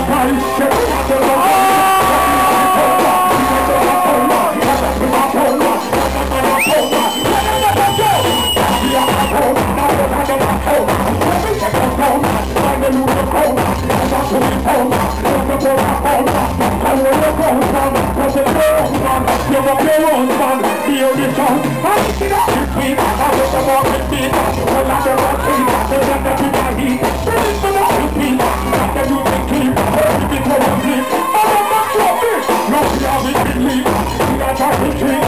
I'm gonna go Push you the I'm I in the the in the Not that I'm to You.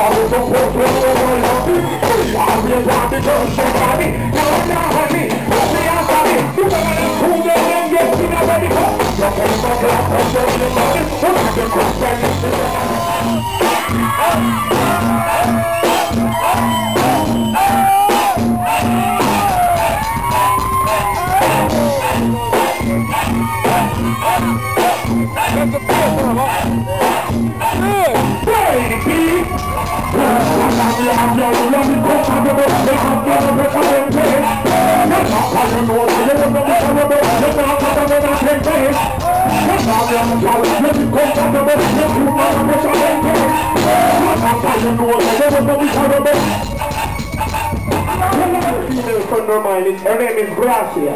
I'm gonna go You. for Her name is Gracia.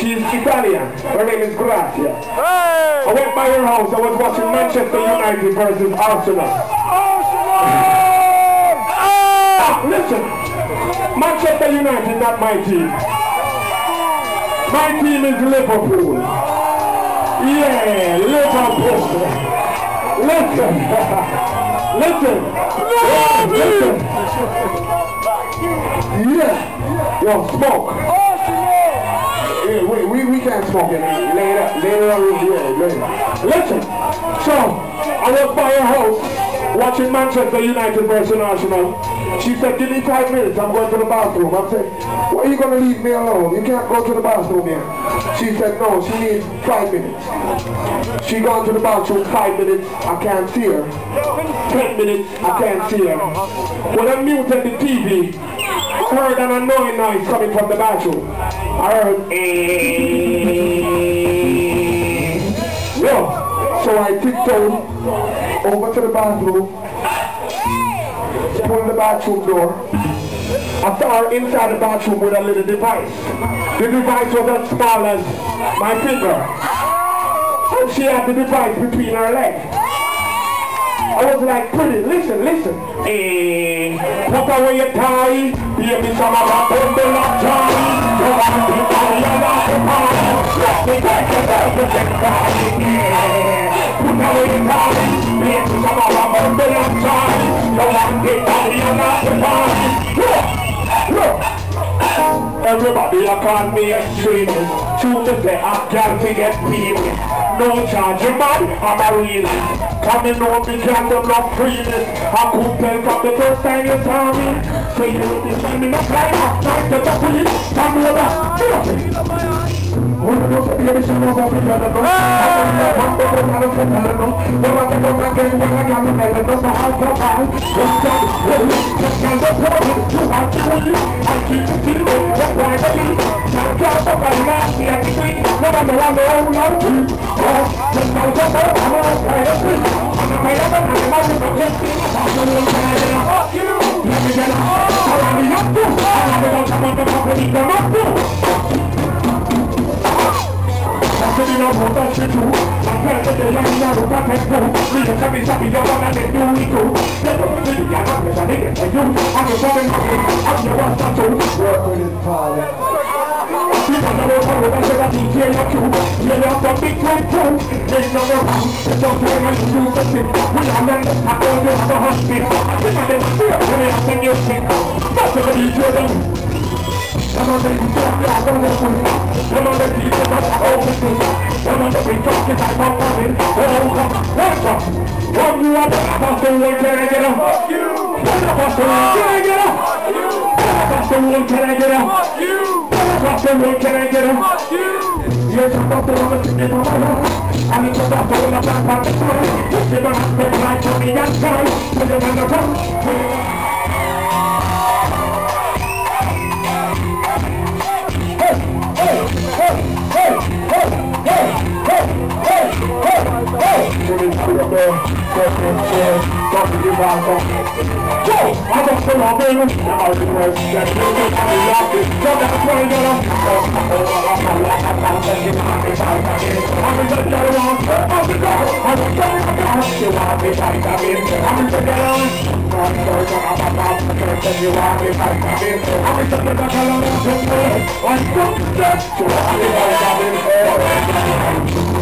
She's Italian. Her name is Gracia. I went by her house. I was watching Manchester United versus Arsenal. Ah, Manchester United not my team. My team is Liverpool. Yeah, Liverpool. Listen. Listen. Listen. Yeah. Yo, smoke. Yeah, we, we, we can't smoke it. Later, later on, yeah, later. Listen. So, I was by her house watching Manchester United versus Arsenal. She said, give me five minutes, I'm going to the bathroom. I said, why are you going to leave me alone? You can't go to the bathroom here. She said, no, she needs five minutes. She gone to the bathroom five minutes, I can't see her. Ten minutes, I can't see her. When I muted the TV, I heard an annoying noise coming from the bathroom. I heard, eh. Yo, so I tiptoed over to the bathroom, opened the bathroom door. I saw her inside the bathroom with a little device. The device was as small as my finger. And she had the device between her legs. I was like, pretty, listen, listen. Eh, put away your tie, baby, some of want to be on last part. Let me take you to the joy. You want to be on your last. Look, look. Everybody I call me extremist True to say I can't get penis No charge your man, I'm a realist Coming on me can't do no freeness I could tell from the first time you saw me. So you be seeing me no fly. Up Like the double Come over, get up Really You. The I'm the I'm all kind of free I'm a kind of a man I'm a just be I'm a little kind of a fuck you Let me get up I want me up to I want me up to I want me up no more than she do. Young now, I can't do. We can tell me something, you want to do me too. Let me see you, I'm not you. I'm I'm I'm it, Polly. People know what I'm I'm I'm you. I'm the. It's all going on, you do the thing. We are men, I to the hospital. I I didn't feel it, when I'm. That's what you do, then. Come on, baby, talk, yeah, I don't know who. Come on, baby, you know I always do. Come on, baby, talk, yes, I come on in. Oh, come, what's up? Come you up, Apostle, where can I get up? Fuck you! Apostle, where can I get up? Fuck you! Apostle, where can I get up? Fuck you! Apostle, where can I get up? Fuck you! Yes, I'm a chicken on my own. I'm a Apostle, I'm a back on the phone. You're gonna have to like to me outside. Put them on the I'm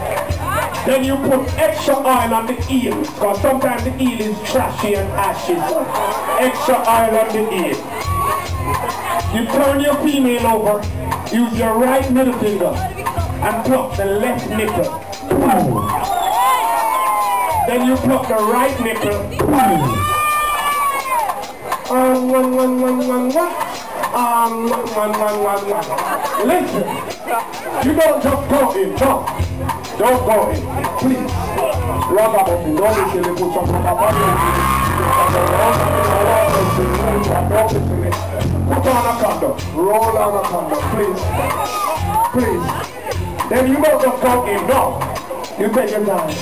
Then you put extra oil on the eel, because sometimes the eel is trashy and ashy. Extra oil on the eel. You turn your female over, use your right middle finger, and pluck the left nipple. Then you pluck the right nipple. Um, one, one, one, one, one. Um, one, one, one, one, one. Listen, you don't just go in, no. Don't go in, please. Rock up me, don't be put some Put on a condom, roll on a condom, please. Please. Then you don't just go in, no. You take your time.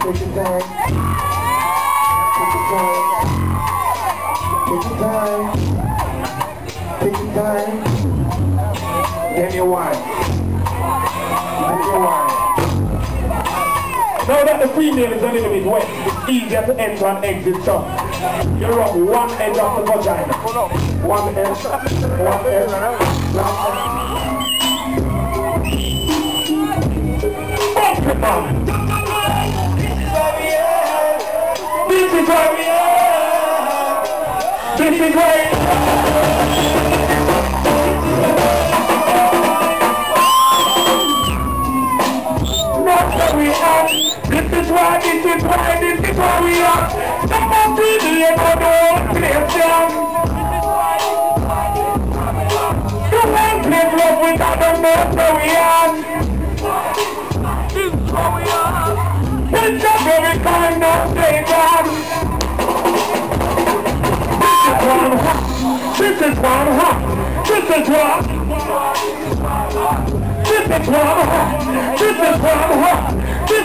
Take your time. Take your time. Take your time. Take your time. Then you wine. Then you wine. Now that the female is a little bit wet, it's easier to enter and exit so you rub one edge of the vagina. One edge, one edge, one edge. This is where we are! This is where This is one hot. This is one. Hot. This is one. This